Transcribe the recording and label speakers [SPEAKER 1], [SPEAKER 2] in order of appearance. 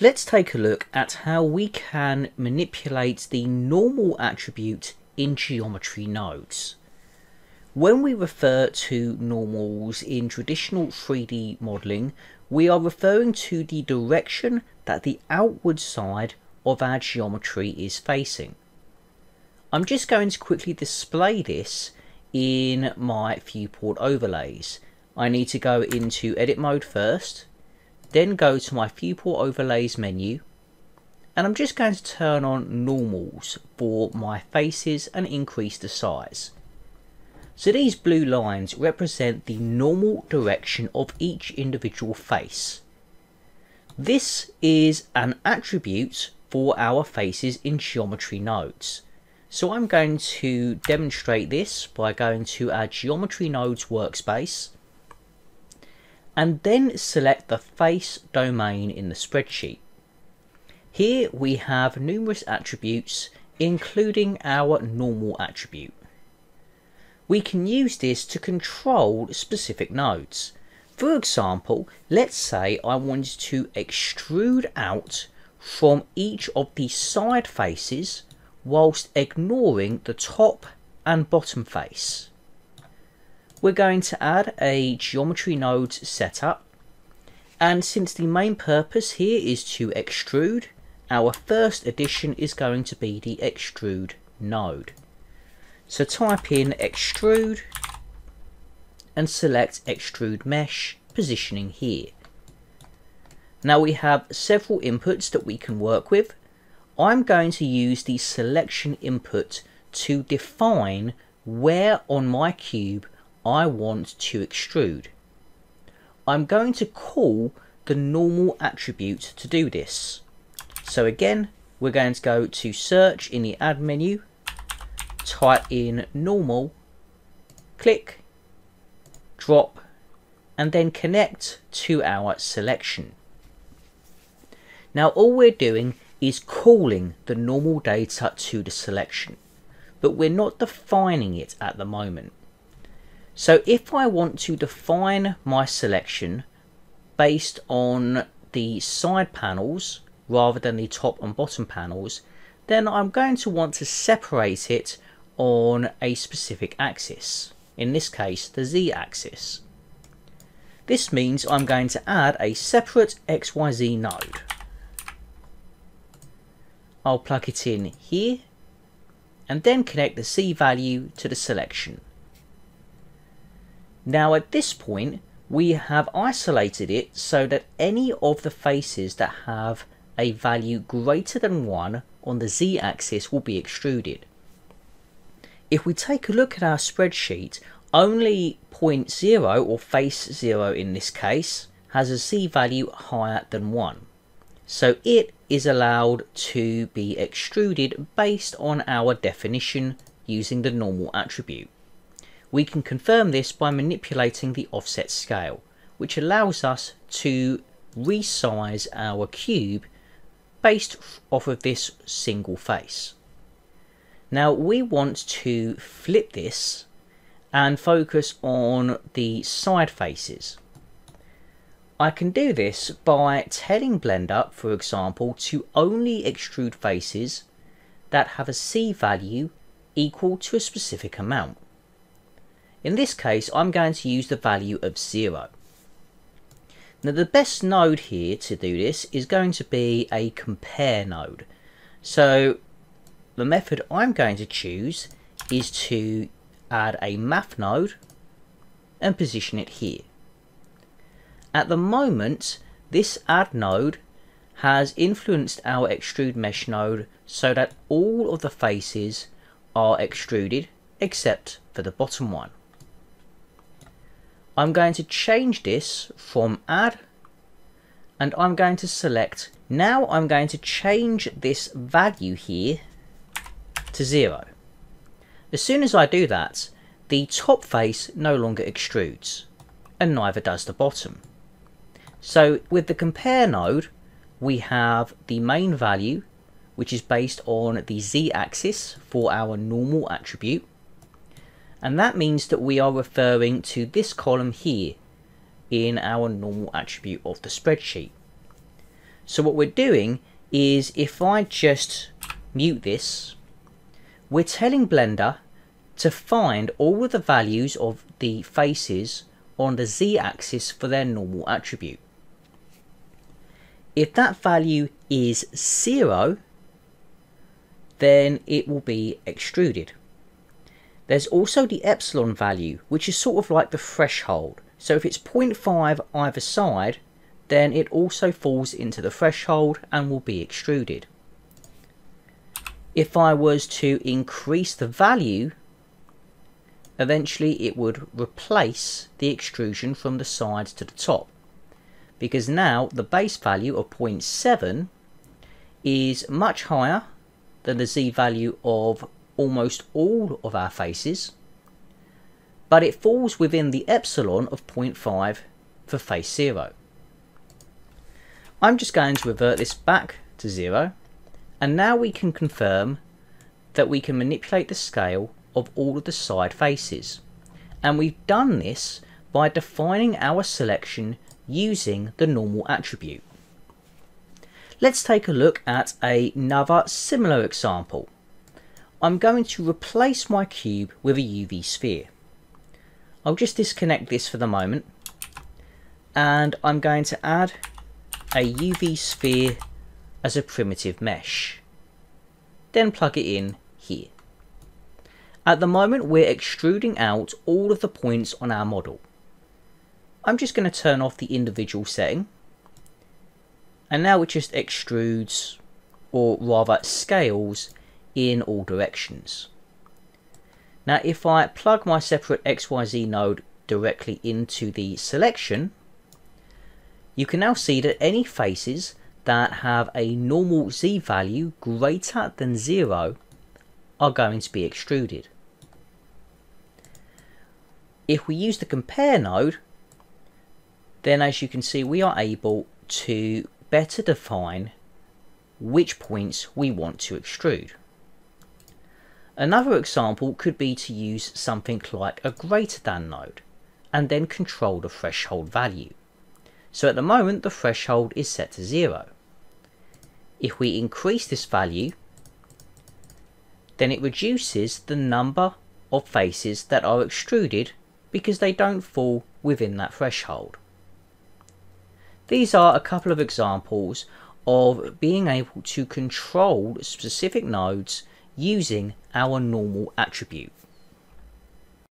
[SPEAKER 1] Let's take a look at how we can manipulate the normal attribute in geometry nodes. When we refer to normals in traditional 3D modelling, we are referring to the direction that the outward side of our geometry is facing. I'm just going to quickly display this in my viewport overlays. I need to go into edit mode first, then go to my viewport overlays menu, and I'm just going to turn on normals for my faces and increase the size. So these blue lines represent the normal direction of each individual face. This is an attribute for our faces in geometry nodes. So I'm going to demonstrate this by going to our geometry nodes workspace and then select the face domain in the spreadsheet. Here we have numerous attributes including our normal attribute we can use this to control specific nodes. For example, let's say I wanted to extrude out from each of the side faces whilst ignoring the top and bottom face. We're going to add a geometry node setup and since the main purpose here is to extrude, our first addition is going to be the extrude node. So type in extrude and select extrude mesh positioning here. Now we have several inputs that we can work with. I'm going to use the selection input to define where on my cube I want to extrude. I'm going to call the normal attribute to do this. So again, we're going to go to search in the add menu type in normal, click, drop, and then connect to our selection. Now all we're doing is calling the normal data to the selection, but we're not defining it at the moment. So if I want to define my selection based on the side panels rather than the top and bottom panels, then I'm going to want to separate it on a specific axis, in this case the z-axis. This means I'm going to add a separate XYZ node. I'll plug it in here and then connect the Z value to the selection. Now at this point we have isolated it so that any of the faces that have a value greater than 1 on the z-axis will be extruded. If we take a look at our spreadsheet, only point 0 or face 0 in this case has a z value higher than 1. So it is allowed to be extruded based on our definition using the normal attribute. We can confirm this by manipulating the offset scale, which allows us to resize our cube based off of this single face. Now we want to flip this and focus on the side faces. I can do this by telling Blender, for example, to only extrude faces that have a Z value equal to a specific amount. In this case, I'm going to use the value of 0. Now the best node here to do this is going to be a compare node. So the method I'm going to choose is to add a math node and position it here. At the moment, this add node has influenced our extrude mesh node so that all of the faces are extruded except for the bottom one. I'm going to change this from add and I'm going to select now I'm going to change this value here to 0. As soon as I do that, the top face no longer extrudes, and neither does the bottom. So with the compare node, we have the main value, which is based on the z-axis for our normal attribute, and that means that we are referring to this column here in our normal attribute of the spreadsheet. So what we're doing is if I just mute this, we're telling Blender to find all of the values of the faces on the z-axis for their normal attribute. If that value is 0, then it will be extruded. There's also the epsilon value, which is sort of like the threshold. So if it's 0.5 either side, then it also falls into the threshold and will be extruded. If I was to increase the value, eventually it would replace the extrusion from the sides to the top. Because now the base value of 0.7 is much higher than the z value of almost all of our faces, but it falls within the epsilon of 0.5 for face 0. I'm just going to revert this back to 0, and now we can confirm that we can manipulate the scale of all of the side faces. And we've done this by defining our selection using the normal attribute. Let's take a look at another similar example. I'm going to replace my cube with a UV sphere. I'll just disconnect this for the moment and I'm going to add a UV sphere as a primitive mesh. Then plug it in here. At the moment we're extruding out all of the points on our model. I'm just going to turn off the individual setting and now it just extrudes or rather scales in all directions. Now if I plug my separate XYZ node directly into the selection, you can now see that any faces that have a normal Z value greater than zero are going to be extruded. If we use the compare node, then as you can see we are able to better define which points we want to extrude. Another example could be to use something like a greater than node and then control the threshold value. So at the moment the threshold is set to 0. If we increase this value then it reduces the number of faces that are extruded because they don't fall within that threshold. These are a couple of examples of being able to control specific nodes using our normal attribute.